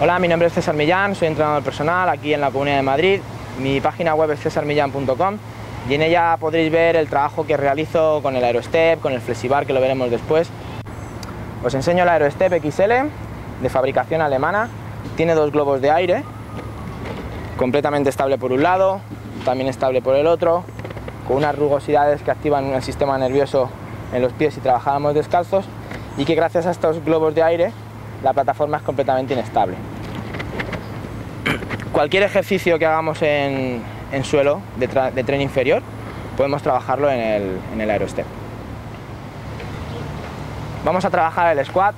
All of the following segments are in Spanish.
Hola, mi nombre es César Millán, soy entrenador personal aquí en la Comunidad de Madrid. Mi página web es cesarmillán.com y en ella podréis ver el trabajo que realizo con el Aerostep, con el Flexibar, que lo veremos después. Os enseño el Aerostep XL de fabricación alemana. Tiene dos globos de aire, completamente estable por un lado, también estable por el otro, con unas rugosidades que activan el sistema nervioso en los pies si trabajábamos descalzos y que gracias a estos globos de aire la plataforma es completamente inestable. Cualquier ejercicio que hagamos en, suelo de, tren inferior podemos trabajarlo en el, en el aerostep. Vamos a trabajar el squat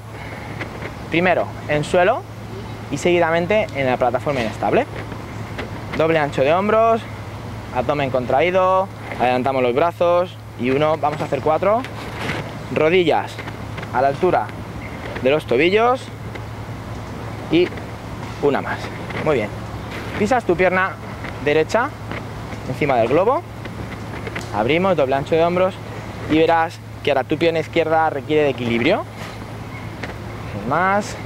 primero en suelo y seguidamente en la plataforma inestable. Doble ancho de hombros, abdomen contraído, adelantamos los brazos y uno, vamos a hacer cuatro, rodillas a la altura de los tobillos y una más. Muy bien. Pisas tu pierna derecha encima del globo, abrimos doble ancho de hombros y verás que ahora tu pierna izquierda requiere de equilibrio. Más.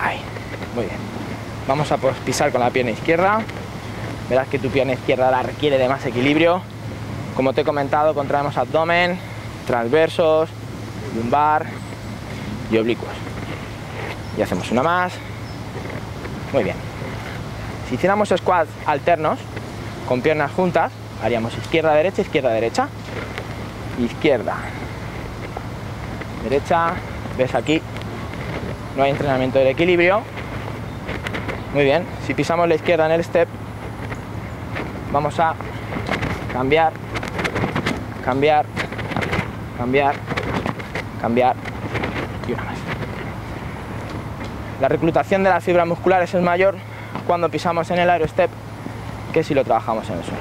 Ahí, muy bien. Vamos a pisar con la pierna izquierda. Verás que tu pierna izquierda la requiere de más equilibrio. Como te he comentado, contraemos abdomen, transversos, lumbar y oblicuos. Y hacemos una más. Muy bien. Si hiciéramos squats alternos, con piernas juntas, haríamos izquierda, derecha, izquierda, derecha. Izquierda. Derecha. ¿Ves aquí? No hay entrenamiento del equilibrio. Muy bien. Si pisamos la izquierda en el step, vamos a cambiar, cambiar, cambiar, cambiar y una más. La reclutación de las fibras musculares es mayor cuando pisamos en el aerostep que si lo trabajamos en el suelo.